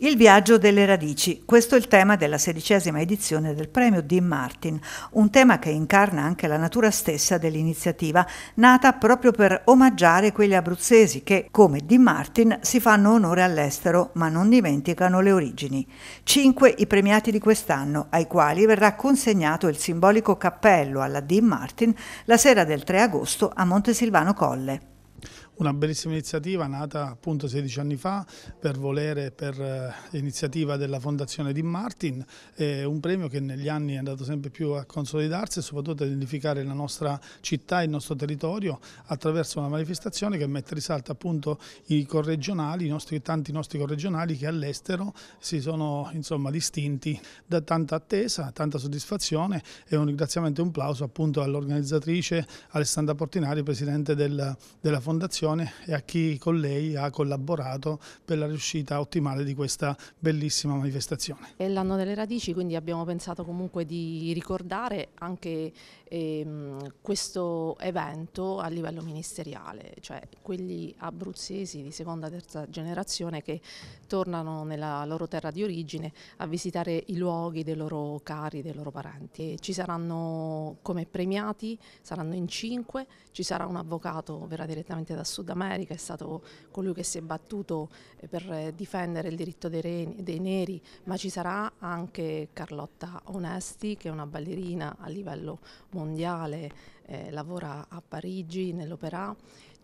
Il viaggio delle radici, questo è il tema della sedicesima edizione del premio Dean Martin, un tema che incarna anche la natura stessa dell'iniziativa, nata proprio per omaggiare quegli abruzzesi che, come Dean Martin, si fanno onore all'estero ma non dimenticano le origini. Cinque i premiati di quest'anno, ai quali verrà consegnato il simbolico cappello alla Dean Martin la sera del 3 agosto a Montesilvano Colle. Una bellissima iniziativa nata appunto 16 anni fa per volere per eh, iniziativa della Fondazione di Martin, eh, un premio che negli anni è andato sempre più a consolidarsi e soprattutto a identificare la nostra città, il nostro territorio attraverso una manifestazione che mette risalto appunto i corregionali, i nostri, tanti nostri corregionali che all'estero si sono insomma distinti da tanta attesa, tanta soddisfazione e un ringraziamento e un plauso appunto all'organizzatrice Alessandra Portinari, presidente del, della Fondazione Fondazione e a chi con lei ha collaborato per la riuscita ottimale di questa bellissima manifestazione. È l'anno delle radici, quindi abbiamo pensato comunque di ricordare anche ehm, questo evento a livello ministeriale, cioè quegli abruzzesi di seconda e terza generazione che tornano nella loro terra di origine a visitare i luoghi dei loro cari, dei loro parenti. E ci saranno come premiati, saranno in cinque, ci sarà un avvocato, verrà direttamente da Sud America, è stato colui che si è battuto eh, per difendere il diritto dei, re, dei neri, ma ci sarà anche Carlotta Onesti che è una ballerina a livello mondiale, eh, lavora a Parigi nell'Opera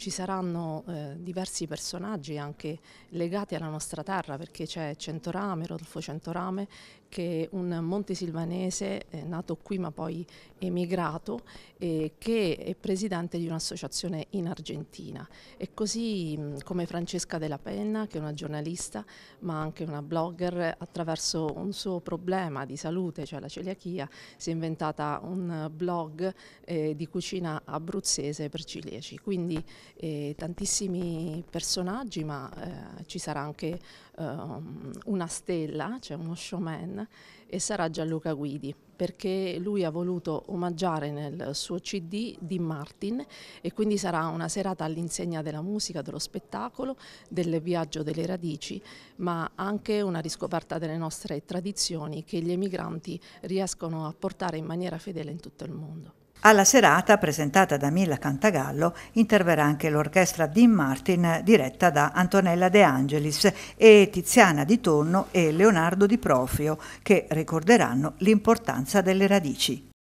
ci saranno eh, diversi personaggi anche legati alla nostra terra perché c'è Centorame, Rodolfo Centorame che è un montesilvanese eh, nato qui ma poi emigrato eh, che è presidente di un'associazione in Argentina. E così mh, come Francesca Della Penna che è una giornalista ma anche una blogger attraverso un suo problema di salute cioè la celiachia si è inventata un blog eh, di cucina abruzzese per ciliegi quindi eh, tantissimi personaggi, ma eh, ci sarà anche um, una stella, cioè uno showman, e sarà Gianluca Guidi, perché lui ha voluto omaggiare nel suo CD di Martin e quindi sarà una serata all'insegna della musica, dello spettacolo, del viaggio delle radici, ma anche una riscoperta delle nostre tradizioni che gli emigranti riescono a portare in maniera fedele in tutto il mondo. Alla serata, presentata da Milla Cantagallo, interverrà anche l'orchestra Dean Martin diretta da Antonella De Angelis e Tiziana Di Tonno e Leonardo Di Profio che ricorderanno l'importanza delle radici.